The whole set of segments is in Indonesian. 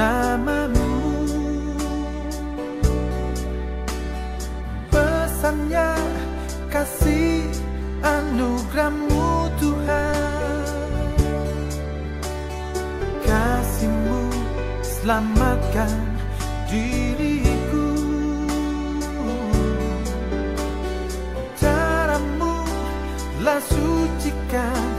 namamu. Pesannya kasih anugerahmu selamatkan diriku. Caramu lah sucikan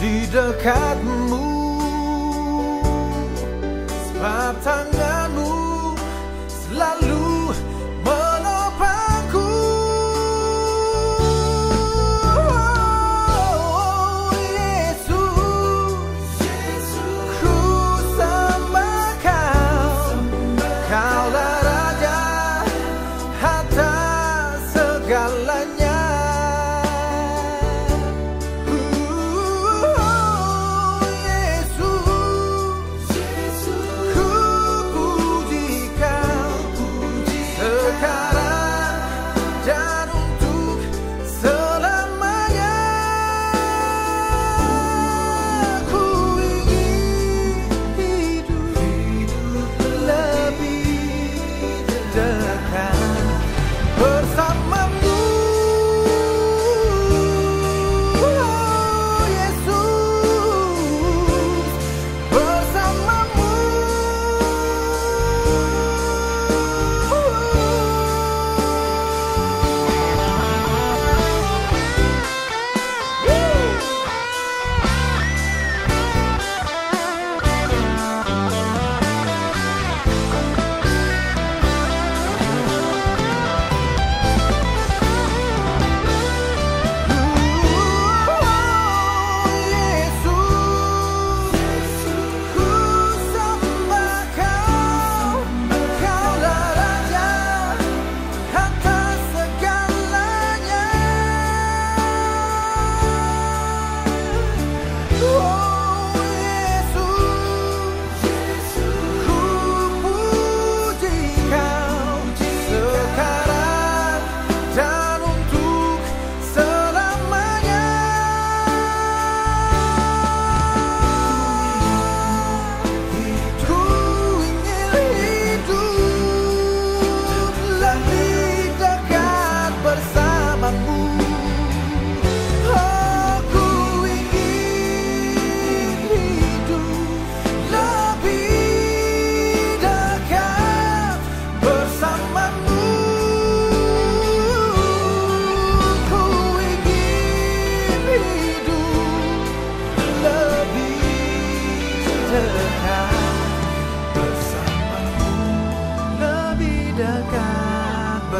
di dekatmu. Sebatang my mind.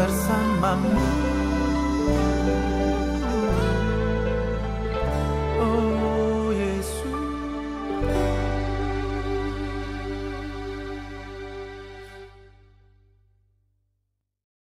bersamamu.